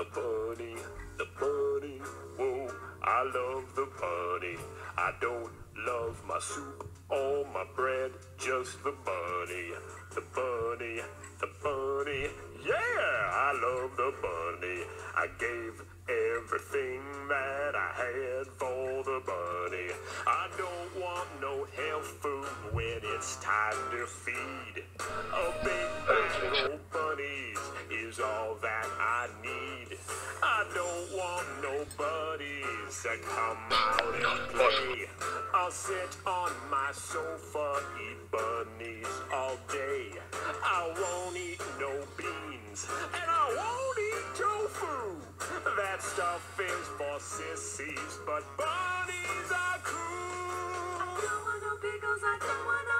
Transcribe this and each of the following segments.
The bunny, the bunny, whoa, I love the bunny. I don't love my soup or my bread, just the bunny. The bunny, the bunny, yeah, I love the bunny. I gave everything that I had for the bunny. I don't want no health food when it's time to feed. A big bag of bunnies is all that I need. I don't want no buddies to come out and play. I'll sit on my sofa, eat bunnies all day. I won't eat no beans, and I won't eat tofu. That stuff is for sissies, but bunnies are cool. I cool. don't want no pickles, I don't want no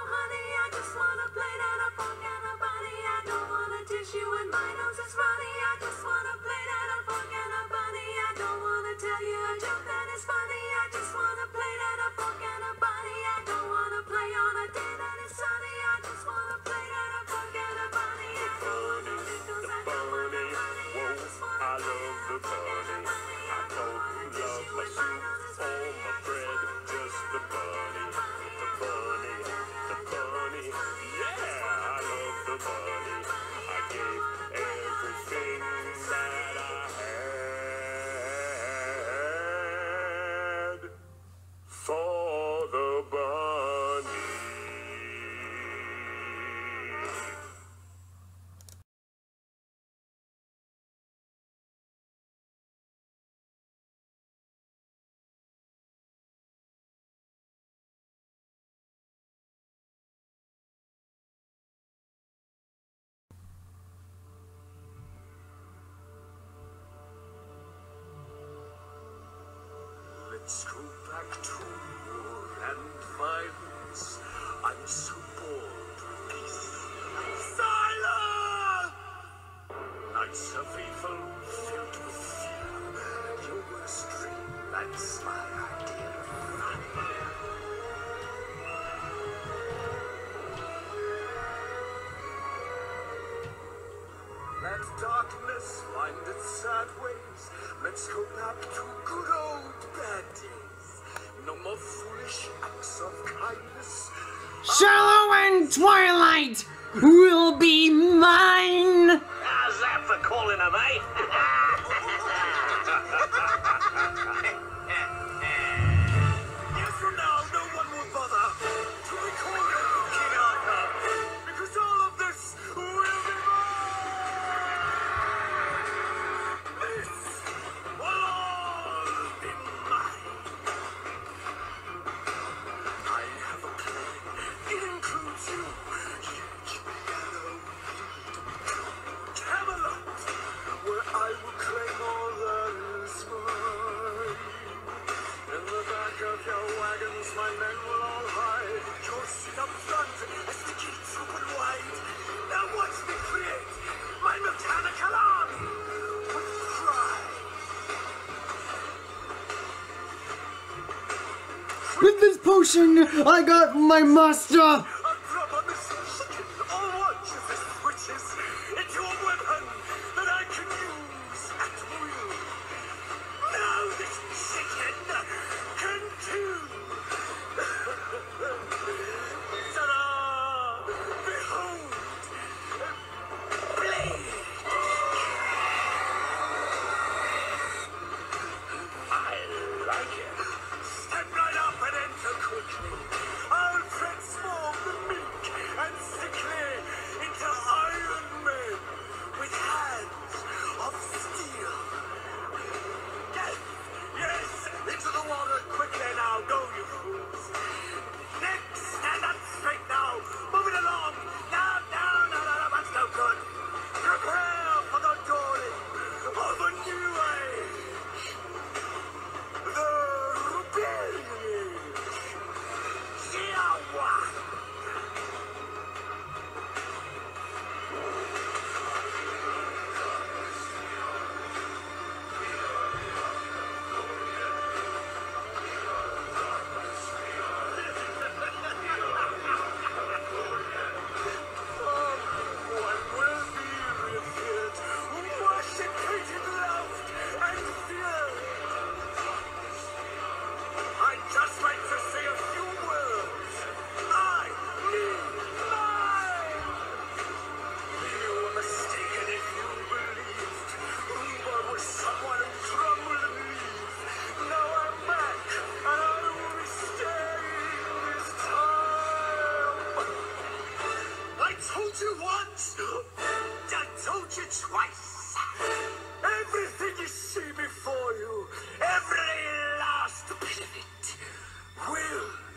on a day that is sunny. I just want to war and violence. I'm peace. Silence! Nights of evil filled with fear. Your worst dream, that's my idea. Let darkness find its sad ways. Let's go back to Twilight will be mine! How's that for calling a mate? With this potion, I got my master! told you once. I told you twice. Everything you see before you, every last bit of it, will